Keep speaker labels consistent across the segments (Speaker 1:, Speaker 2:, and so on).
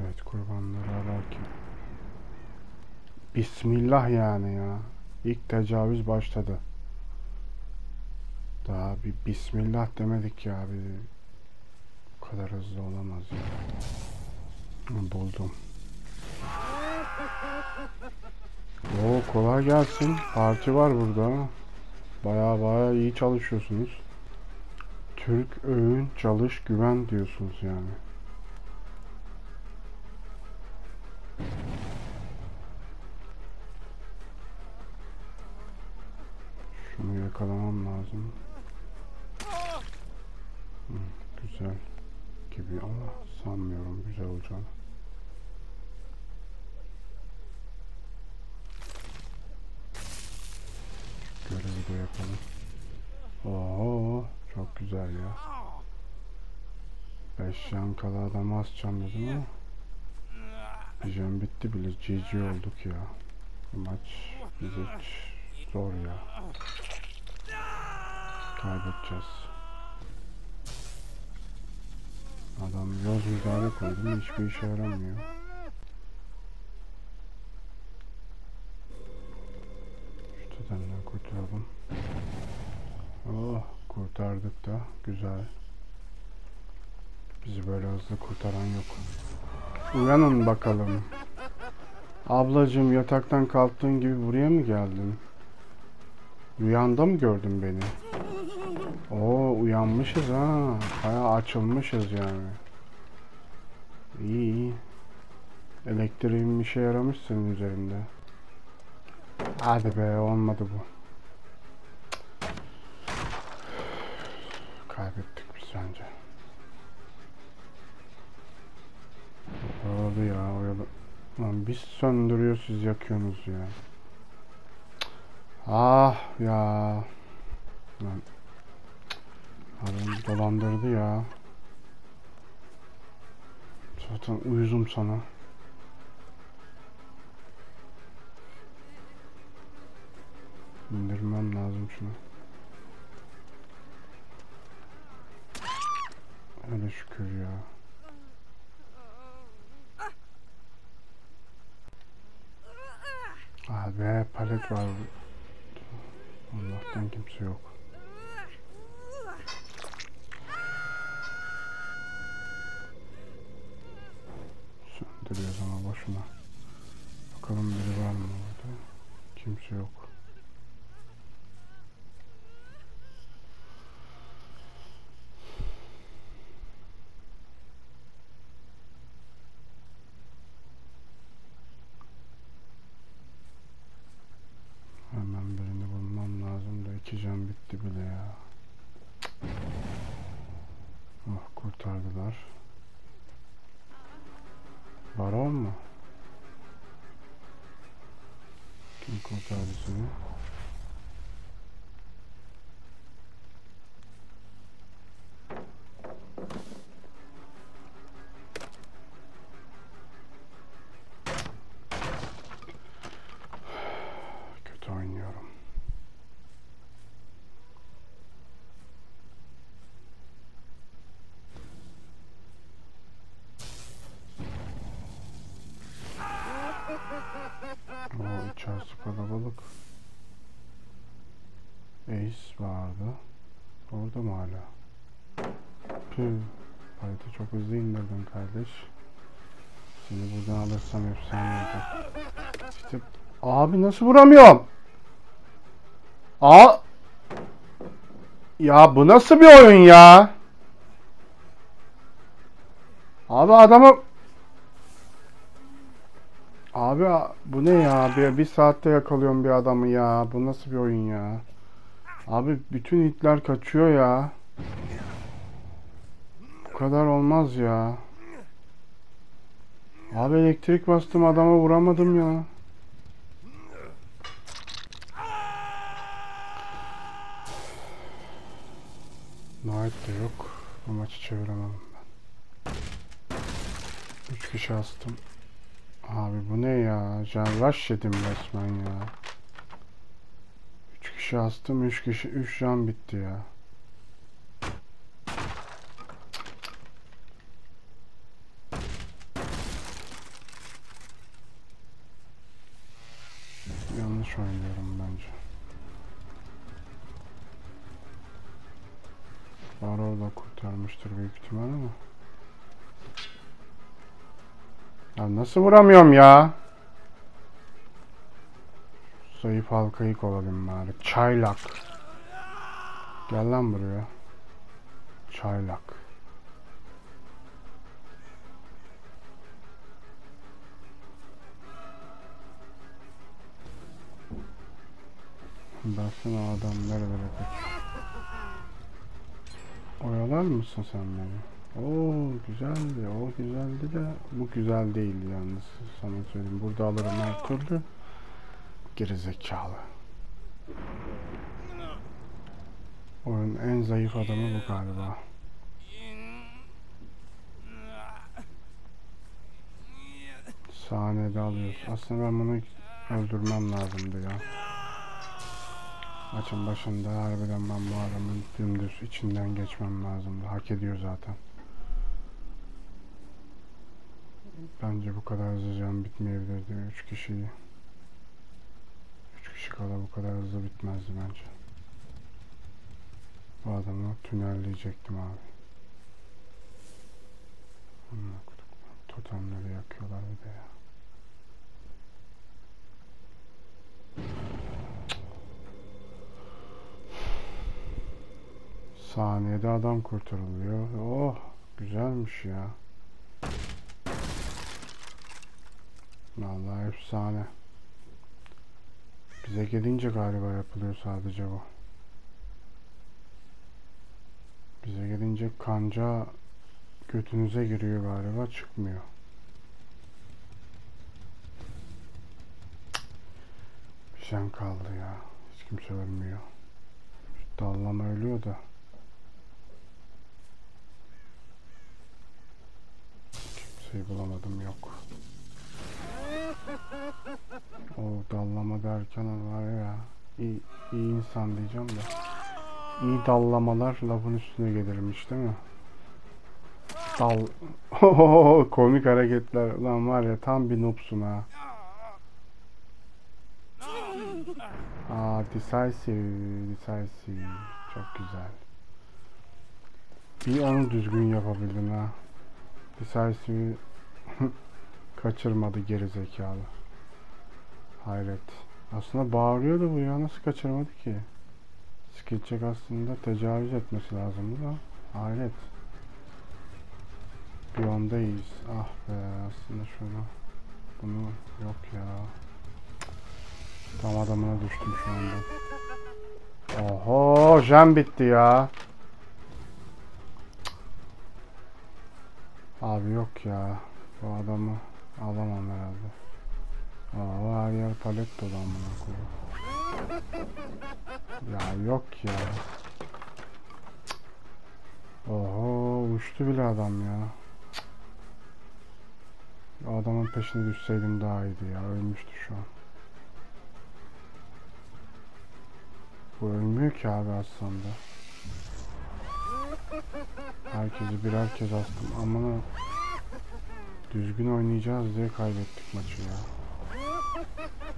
Speaker 1: Evet kurbanları ararken. Bismillah yani ya. İlk tecavüz başladı. Daha bir Bismillah demedik ya. Bir, bu kadar hızlı olamaz ya. Buldum. Oo kolay gelsin. Parti var burada. Baya baya iyi çalışıyorsunuz. Türk öğün çalış güven diyorsunuz yani. Yakalamam lazım. Hı, güzel gibi ama sanmıyorum güzel olacağını. Görevi de yapalım. Oo, çok güzel ya. Beş yan kala adamı asacağım dedim ama Pijam bitti bile GG olduk ya. Bu maç bize zor ya. Kaybedeceğiz. Adam yoz müdahale koydum hiçbir işe yaramıyor. Şu totemden kurtulalım. Oh kurtardık da güzel. Bizi böyle hızlı kurtaran yok. Uyanın bakalım. Ablacığım yataktan kalktığın gibi buraya mı geldin? Rüyanda mı gördün beni? Oo uyanmışız ha. Baya açılmışız yani. İyi iyi. Elektriğin işe yaramış senin üzerinde. Hadi be olmadı bu. Kaybettik biz bence. Oldu ya oyalı. Lan biz söndürüyor siz yakıyorsunuz ya. Ah ya. Lan. Adam dolandırdı ya. Zaten uyuzum sana. İndirmem lazım şunu. Öyle şükür ya. Ah be palet var. Allah'tan kimse yok. Söndürüyoruz ama boşuna. Bakalım biri var mı orada? Kimse yok. Hemen birini bulmam lazım da iki can bitti bile ya. Oh kurtardılar. Baron mu? Kim kurtardı seni? Vardı. Orada mı hala? Püh. Haritayı çok hızlı indirdin kardeş. Seni buradan alırsam efsane olacak. İşte abi nasıl vuramıyorum? Aa! Ya bu nasıl bir oyun ya? Abi adamı Abi bu ne ya? Bir, bir saatte yakalıyorum bir adamı ya. Bu nasıl bir oyun ya? Abi bütün hitler kaçıyor ya. Bu kadar olmaz ya. Abi elektrik bastım adama vuramadım ya. Knight de yok. Bu maçı çeviremem ben. 3 kişi astım. Abi bu ne ya? Can rush yedim resmen ya kişi astım. 3 kişi 3 can bitti ya. Yanlış oynuyorum bence. Barol da kurtarmıştır büyük ihtimalle ama. Ya nasıl vuramıyorum ya? Zayıf halkayı kovalayayım bari. Çaylak. Gel lan buraya. Çaylak. Baksana adam nerelere kaçıyor. Oyalar mısın sen beni? Oo güzeldi, o güzeldi de bu güzel değildi yalnız sana söyleyeyim. Burada alırım her türlü. Gerizekalı. Oyunun en zayıf adamı bu galiba. Sahnede alıyoruz. Aslında ben bunu öldürmem lazımdı ya. Maçın başında harbiden ben bu adamın dümdüz içinden geçmem lazımdı. Hak ediyor zaten. Bence bu kadar hızlı bitmeyebilirdi. 3 kişiyi. 3 kişi kala bu kadar hızlı bitmezdi bence. Bu adamı tünelleyecektim abi. Kodum. Totemleri yakıyorlar bir de ya. Saniyede adam kurtarılıyor. Oh güzelmiş ya. Vallahi efsane. Bize gelince galiba yapılıyor sadece bu. Bize gelince kanca götünüze giriyor galiba çıkmıyor. Bir şey kaldı ya. Hiç kimse ölmüyor. Şu dallama ölüyor da. Kimseyi bulamadım yok. O dallama derken var ya iyi, iyi insan diyeceğim de iyi dallamalar lafın üstüne gelirmiş değil mi? Dal komik hareketler lan var ya tam bir noobsun ha. Aa decisive, decisive çok güzel. Bir onu düzgün yapabildin ha. Decisive'i kaçırmadı geri zekalı. Hayret. Aslında bağırıyordu bu ya nasıl kaçırmadı ki? Skillcheck aslında tecavüz etmesi lazımdı da. Hayret. Bir ondayız. Ah be aslında şunu. Bunu yok ya. Tam adamına düştüm şu anda. Oho jam bitti ya. Abi yok ya. Bu adamı alamam herhalde. Aa her yer palet dolu amına koyayım. Ya yok ya. Oho uçtu bile adam ya. Adamın peşine düşseydim daha iyiydi ya. Ölmüştü şu an. Bu ölmüyor ki abi aslında. Herkesi birer kez astım. Amına düzgün oynayacağız diye kaybettik maçı ya.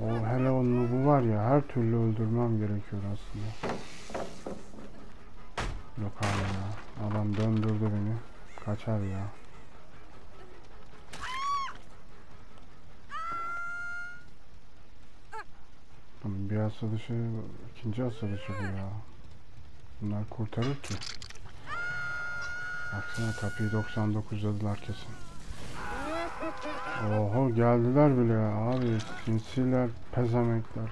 Speaker 1: O hele o bu var ya her türlü öldürmem gerekiyor aslında. Yok abi ya. Adam döndürdü beni. Kaçar ya. Bir asılışı, ikinci asılışı bu ya. Bunlar kurtarır ki. Baksana kapıyı 99 dediler kesin. Oho geldiler bile ya abi. Sinsiler, pezemekler.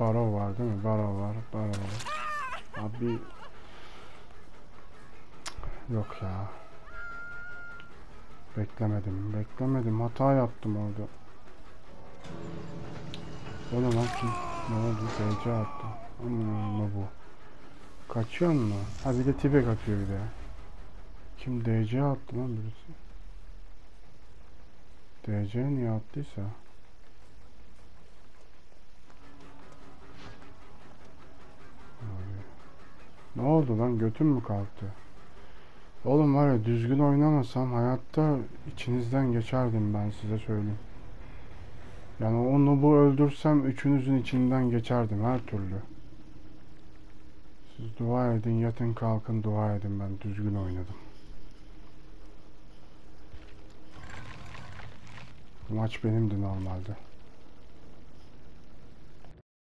Speaker 1: Baro var değil mi? Baro var, baro var. Abi yok ya. Beklemedim, beklemedim. Hata yaptım orada. O ne lan? Ne oldu? DC attı. Ne bu? Kaçıyor mu? Ha bir de tipe kaçıyor bir de. Kim DC attı lan birisi? DC niye attıysa? Ne oldu lan götüm mü kalktı? Oğlum var ya düzgün oynamasam hayatta içinizden geçerdim ben size söyleyeyim. Yani onu bu öldürsem üçünüzün içinden geçerdim her türlü. Siz dua edin, yatın kalkın dua edin ben düzgün oynadım. Maç benimdi normalde.